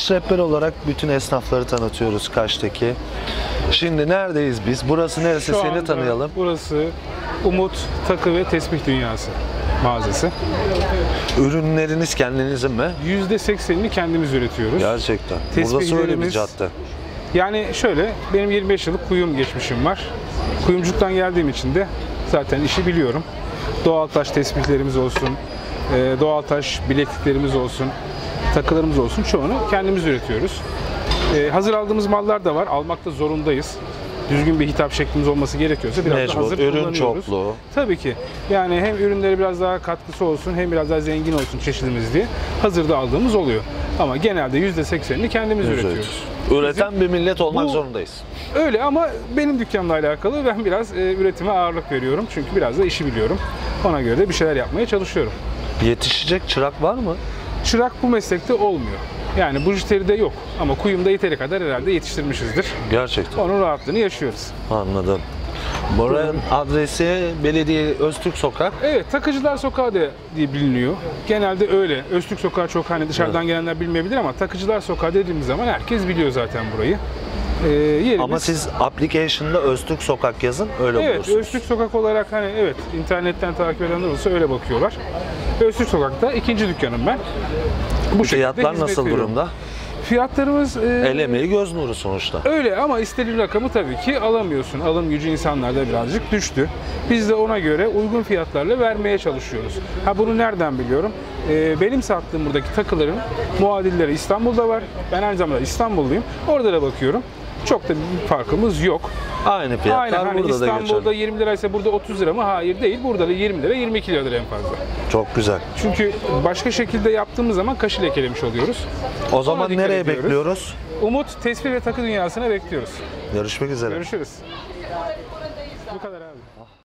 Kaş Rehber olarak bütün esnafları tanıtıyoruz Kaş'taki. Şimdi neredeyiz biz? Burası neresi? Şu Seni anda tanıyalım. Burası Umut Takı ve Tesbih Dünyası mağazası. Ürünleriniz kendinizin mi? %80'ini kendimiz üretiyoruz. Gerçekten. Burası öyle bir Tespihlerimiz- cadde. Yani şöyle, benim 25 yıllık kuyum geçmişim var. Kuyumculuktan geldiğim için de zaten işi biliyorum. Doğal taş tespihlerimiz olsun, e, doğal taş bilekliklerimiz olsun, takılarımız olsun çoğunu kendimiz üretiyoruz. E, Hazır aldığımız mallar da var, almakta zorundayız. Düzgün bir hitap şeklimiz olması gerekiyorsa biraz da Mecbur. hazır Ürün çokluğu. Tabii ki. Yani hem ürünleri biraz daha katkısı olsun hem biraz daha zengin olsun çeşidimiz diye hazırda aldığımız oluyor. Ama genelde %80'ini kendimiz üretiyoruz. Üreten bir millet olmak Bu- zorundayız. Öyle ama benim dükkanımla alakalı ben biraz e, üretime ağırlık veriyorum. Çünkü biraz da işi biliyorum. Ona göre de bir şeyler yapmaya çalışıyorum. Yetişecek çırak var mı? Çırak bu meslekte olmuyor. Yani bujiteride yok ama kuyumda yeteri kadar herhalde yetiştirmişizdir. Gerçekten. Onun rahatlığını yaşıyoruz. Anladım. Buranın adresi Belediye Öztürk Sokak. Evet, Takıcılar Sokağı da diye biliniyor. Genelde öyle. Öztürk Sokağı çok hani dışarıdan gelenler bilmeyebilir ama Takıcılar Sokağı dediğimiz zaman herkes biliyor zaten burayı. Ee, yerimiz, Ama siz application'da Öztürk Sokak yazın öyle Evet, bulursunuz. Öztürk Sokak olarak hani evet internetten takip edenler olursa öyle bakıyorlar. Öztürk Sokak'ta ikinci dükkanım ben. Bu Fiyatlar nasıl veriyorum. durumda? Fiyatlarımız e, El emeği göz nuru sonuçta. öyle ama istediğin rakamı tabii ki alamıyorsun. Alım gücü insanlarda birazcık düştü. Biz de ona göre uygun fiyatlarla vermeye çalışıyoruz. Ha bunu nereden biliyorum? E, benim sattığım buradaki takıların muadilleri İstanbul'da var. Ben aynı zamanda İstanbulluyum. Orada da bakıyorum. Çok da bir farkımız yok. Aynı fiyatlar Aynen hani burada da İstanbul'da geçerli. 20 liraysa burada 30 lira mı? Hayır değil. Burada da 20 lira 22 liradır en fazla. Çok güzel. Çünkü başka şekilde yaptığımız zaman kaşı lekelemiş oluyoruz. O zaman dikkat nereye ediyoruz. bekliyoruz? Umut tespih ve takı dünyasına bekliyoruz. Görüşmek üzere. Görüşürüz. Bu kadar abi.